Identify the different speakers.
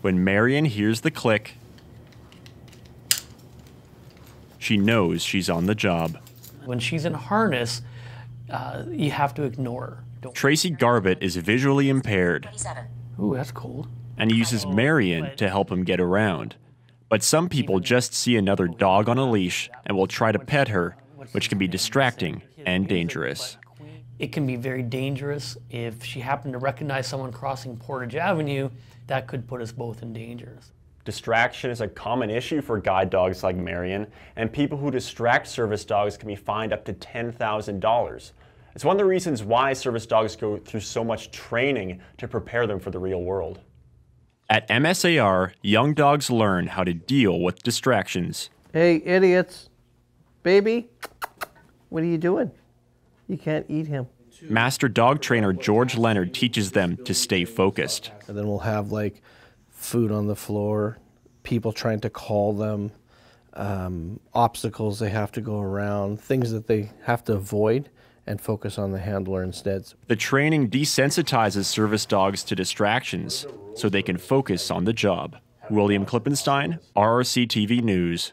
Speaker 1: When Marion hears the click, she knows she's on the job.
Speaker 2: When she's in harness, uh, you have to ignore her. Don't.
Speaker 1: Tracy Garbett is visually impaired
Speaker 2: Ooh, that's cold.
Speaker 1: and he uses Marion to help him get around. But some people just see another dog on a leash and will try to pet her, which can be distracting and dangerous.
Speaker 2: It can be very dangerous if she happened to recognize someone crossing Portage Avenue. That could put us both in danger.
Speaker 3: Distraction is a common issue for guide dogs like Marion, and people who distract service dogs can be fined up to $10,000. It's one of the reasons why service dogs go through so much training to prepare them for the real world.
Speaker 1: At MSAR, young dogs learn how to deal with distractions.
Speaker 4: Hey, idiots. Baby, what are you doing? You can't eat him.
Speaker 1: Master dog trainer George Leonard teaches them to stay focused.
Speaker 4: And then we'll have like food on the floor, people trying to call them, um, obstacles they have to go around, things that they have to avoid and focus on the handler instead.
Speaker 1: The training desensitizes service dogs to distractions so they can focus on the job. William Klippenstein, RRC TV News.